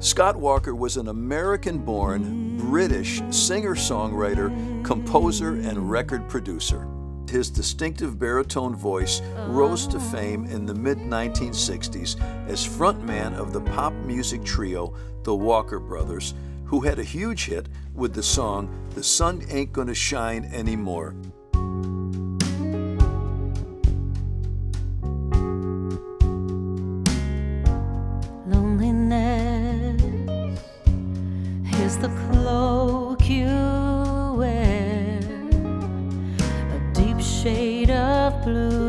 Scott Walker was an American born British singer songwriter, composer, and record producer. His distinctive baritone voice rose to fame in the mid 1960s as frontman of the pop music trio, the Walker Brothers, who had a huge hit with the song The Sun Ain't Gonna Shine Anymore. Is the cloak you wear, a deep shade of blue.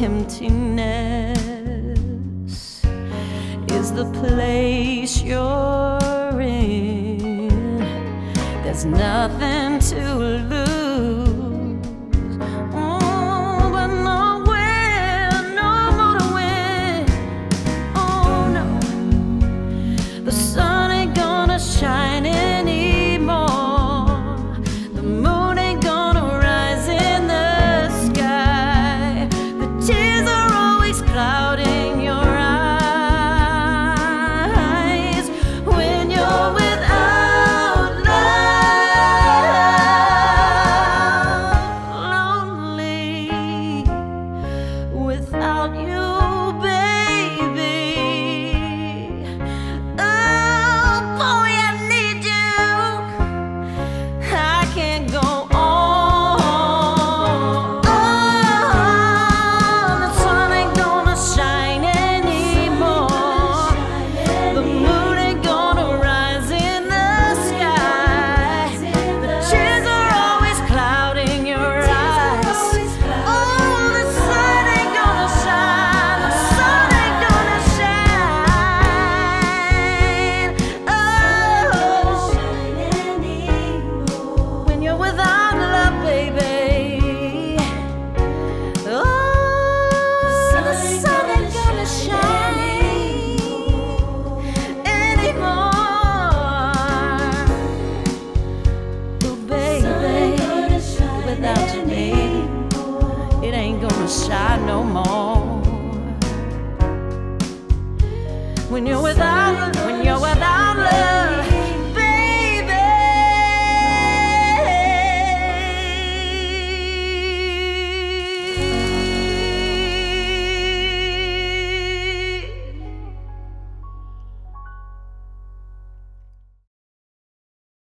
Emptiness is the place you're in. There's nothing to lose. It ain't gonna shine no more. When you're without